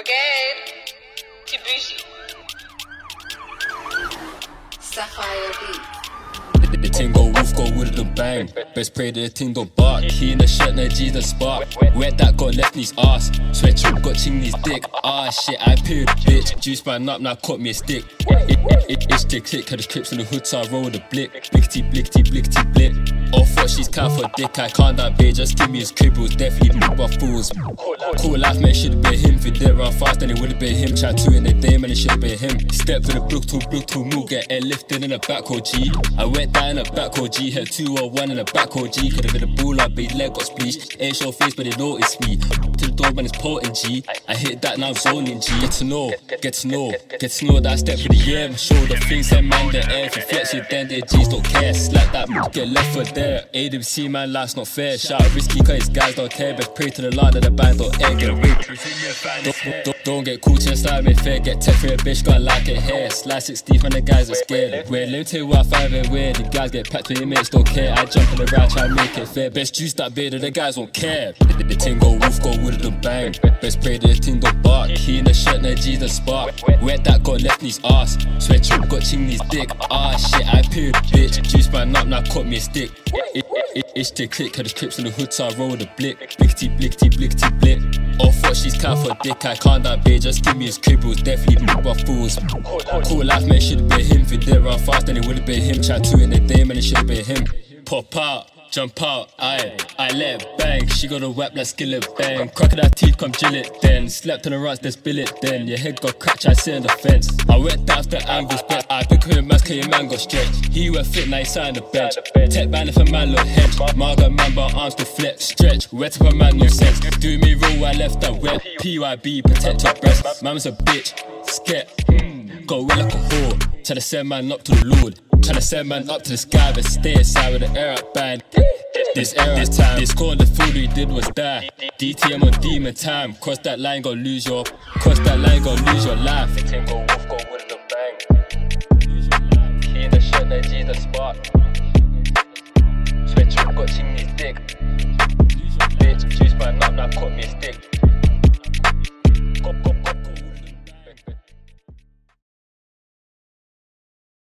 Brigade. Tibushi. Sapphire Beat. The, ting go woof, go with the bang. Best pray the ting don't bark. He in the shirt, no G the spark. Wet that got left his ass. Sweat chip got ching his dick. Ah shit, I peeled bitch. Juice man up, now caught me a stick. It, it, it, it's the click, cause the clips in the hood, so I roll the blick. Blickety, blickety, blickety, blick. Oh, thought she's count for dick, I can't that bitch. Just give me his crib, it was definitely me, but fools. Cool life, man, should've been him. If it didn't run fast, then it would've been him. Chat two in the day, man, it should've been him. Step to the brook, to brook, to move, get air lifted in the back, G. I went down in the back, G. Hit two or one in the back, G. Could've been a ball up, but leg got spleeched. Ain't show face, but they noticed me. To the door, man, it's potent, G. I hit that, now zoning, G. Get to know, get to know, get to know that I step for the year. Show the things, that man, the air. If you flex it, then they G's don't care. Slap that, get left for there. AWC, man, life's not fair. Shout out risky, cause guys don't care. Best pray to the Lord that the band don't air. Get away. Don't, don't, don't get caught in style, me fair. Get tech for a bitch, got like it hair. Slide 60, man, the guys are scared. We're limited, what five and weird. The guys get packed with your mates, don't care. I jump in the ride, try and make it fair. Best juice that beer, the guys won't care. The, the ting go woof, go with the bang. Best pray the ting don't bark. He in the shirt, no G the spark. Wet that got left his ass. Sweat chip got ching his dick. Ah shit, I peeled bitch. Juice man up, now caught me a stick. It, it, it's the click, cause the clips in the hood, so I roll the blick. Blickety, blickety, blickety, blick. Oh, thought she's count for dick, I can't that bitch. Just give me his it definitely me, but fools. Cool life, man, should've been him. If it didn't run fast, then it would've been him. Chat two in the day, man, it should've been him. Pop out. Jump out, I, I let it bang. She got a whap like skillet bang. Crocodile teeth, come chill it then. Slept on the ruts, then spill it then. Your head got cracked, I sit on the fence. I went down to the angles, but I pick her mask, your man got stretched. He went fit, now he on the bench. Tech ban if a man look hedge. Margot man, but arms to flex. Stretch, wet up a man, no sense. Do me real, I left that wet. PYB, protect your breast. Mama's a bitch, scared. Got wet like a whore. Try to send man up to the Lord. Try to send man up to the sky, but stay aside with the air up band. This era, this time, this score, the fool he did was die. DTM on demon time. Cross that line, go lose your. Cross that line, go lose your life. Ting go wolf, go with the bang. He in the shirt, that the spark.